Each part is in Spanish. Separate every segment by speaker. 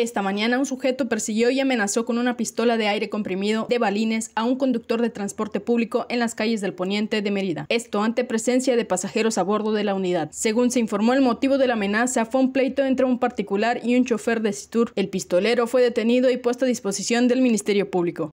Speaker 1: Esta mañana un sujeto persiguió y amenazó con una pistola de aire comprimido de balines a un conductor de transporte público en las calles del poniente de Mérida. Esto ante presencia de pasajeros a bordo de la unidad. Según se informó, el motivo de la amenaza fue un pleito entre un particular y un chofer de Citur. El pistolero fue detenido y puesto a disposición del Ministerio Público.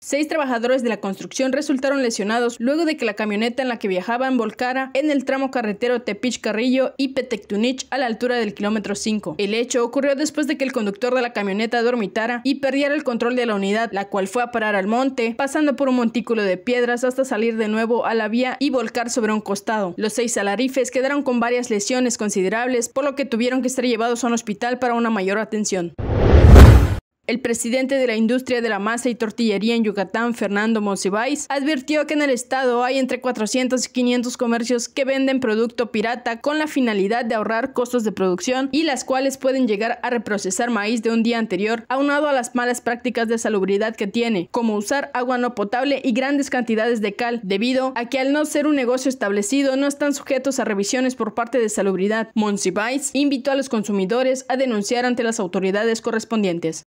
Speaker 1: Seis trabajadores de la construcción resultaron lesionados luego de que la camioneta en la que viajaban volcara en el tramo carretero Tepich-Carrillo y Petectunich a la altura del kilómetro 5. El hecho ocurrió después de que el conductor de la camioneta dormitara y perdiera el control de la unidad, la cual fue a parar al monte, pasando por un montículo de piedras hasta salir de nuevo a la vía y volcar sobre un costado. Los seis alarifes quedaron con varias lesiones considerables, por lo que tuvieron que ser llevados a un hospital para una mayor atención. El presidente de la industria de la masa y tortillería en Yucatán, Fernando Monsiváis, advirtió que en el estado hay entre 400 y 500 comercios que venden producto pirata con la finalidad de ahorrar costos de producción y las cuales pueden llegar a reprocesar maíz de un día anterior, aunado a las malas prácticas de salubridad que tiene, como usar agua no potable y grandes cantidades de cal, debido a que al no ser un negocio establecido no están sujetos a revisiones por parte de salubridad. Monsiváis invitó a los consumidores a denunciar ante las autoridades correspondientes.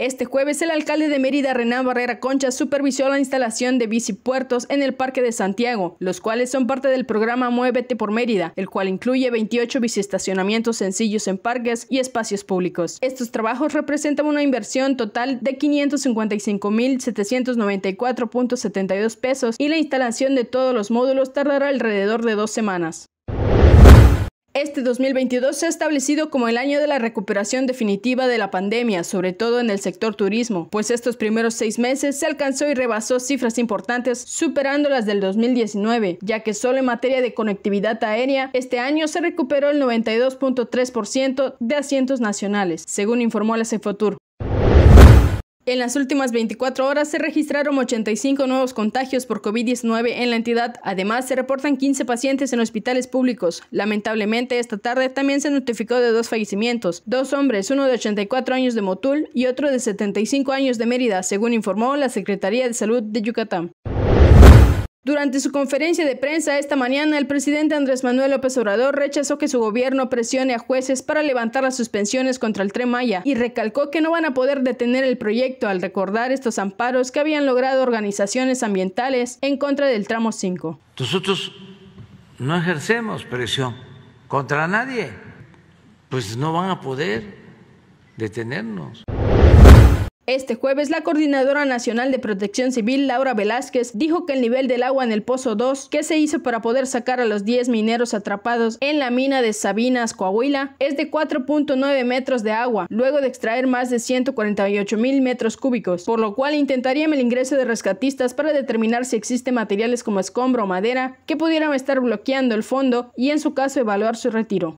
Speaker 1: Este jueves, el alcalde de Mérida, Renan Barrera Concha, supervisó la instalación de bicipuertos en el Parque de Santiago, los cuales son parte del programa Muévete por Mérida, el cual incluye 28 biciestacionamientos sencillos en parques y espacios públicos. Estos trabajos representan una inversión total de 555.794.72 pesos y la instalación de todos los módulos tardará alrededor de dos semanas. Este 2022 se ha establecido como el año de la recuperación definitiva de la pandemia, sobre todo en el sector turismo, pues estos primeros seis meses se alcanzó y rebasó cifras importantes, superando las del 2019, ya que solo en materia de conectividad aérea, este año se recuperó el 92.3% de asientos nacionales, según informó la Cefotur. En las últimas 24 horas se registraron 85 nuevos contagios por COVID-19 en la entidad. Además, se reportan 15 pacientes en hospitales públicos. Lamentablemente, esta tarde también se notificó de dos fallecimientos. Dos hombres, uno de 84 años de Motul y otro de 75 años de Mérida, según informó la Secretaría de Salud de Yucatán. Durante su conferencia de prensa esta mañana, el presidente Andrés Manuel López Obrador rechazó que su gobierno presione a jueces para levantar las suspensiones contra el Tren Maya y recalcó que no van a poder detener el proyecto al recordar estos amparos que habían logrado organizaciones ambientales en contra del tramo 5.
Speaker 2: Nosotros no ejercemos presión contra nadie, pues no van a poder detenernos.
Speaker 1: Este jueves, la Coordinadora Nacional de Protección Civil, Laura Velázquez, dijo que el nivel del agua en el Pozo 2, que se hizo para poder sacar a los 10 mineros atrapados en la mina de Sabinas, Coahuila, es de 4.9 metros de agua, luego de extraer más de 148 mil metros cúbicos, por lo cual intentarían el ingreso de rescatistas para determinar si existen materiales como escombro o madera que pudieran estar bloqueando el fondo y en su caso evaluar su retiro.